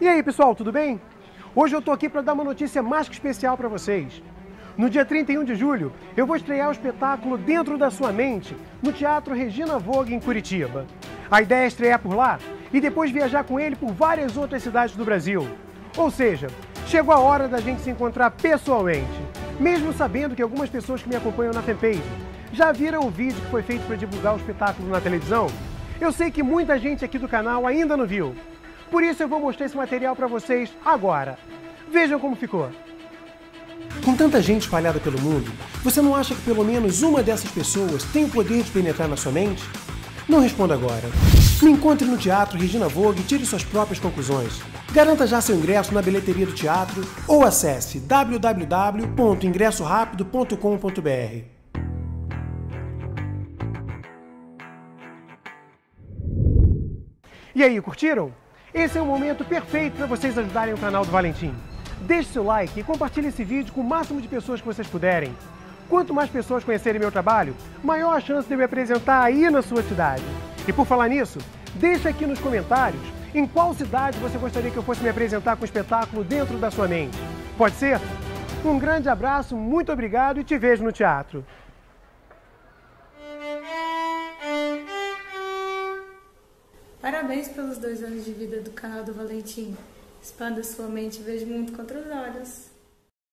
E aí, pessoal, tudo bem? Hoje eu tô aqui para dar uma notícia mais que especial para vocês. No dia 31 de julho, eu vou estrear o espetáculo Dentro da Sua Mente, no Teatro Regina Vogue, em Curitiba. A ideia é estrear por lá e depois viajar com ele por várias outras cidades do Brasil. Ou seja, chegou a hora da gente se encontrar pessoalmente. Mesmo sabendo que algumas pessoas que me acompanham na fanpage já viram o vídeo que foi feito para divulgar o espetáculo na televisão, eu sei que muita gente aqui do canal ainda não viu. Por isso eu vou mostrar esse material para vocês agora. Vejam como ficou. Com tanta gente espalhada pelo mundo, você não acha que pelo menos uma dessas pessoas tem o poder de penetrar na sua mente? Não responda agora. Me encontre no Teatro Regina Vogue e tire suas próprias conclusões. Garanta já seu ingresso na bilheteria do teatro ou acesse www.ingressorapido.com.br. E aí, curtiram? Esse é o momento perfeito para vocês ajudarem o canal do Valentim. Deixe seu like e compartilhe esse vídeo com o máximo de pessoas que vocês puderem. Quanto mais pessoas conhecerem meu trabalho, maior a chance de eu me apresentar aí na sua cidade. E por falar nisso, deixe aqui nos comentários em qual cidade você gostaria que eu fosse me apresentar com o espetáculo dentro da sua mente. Pode ser? Um grande abraço, muito obrigado e te vejo no teatro. Parabéns pelos dois anos de vida do canal do Valentim. Expanda sua mente e veja muito contra os olhos.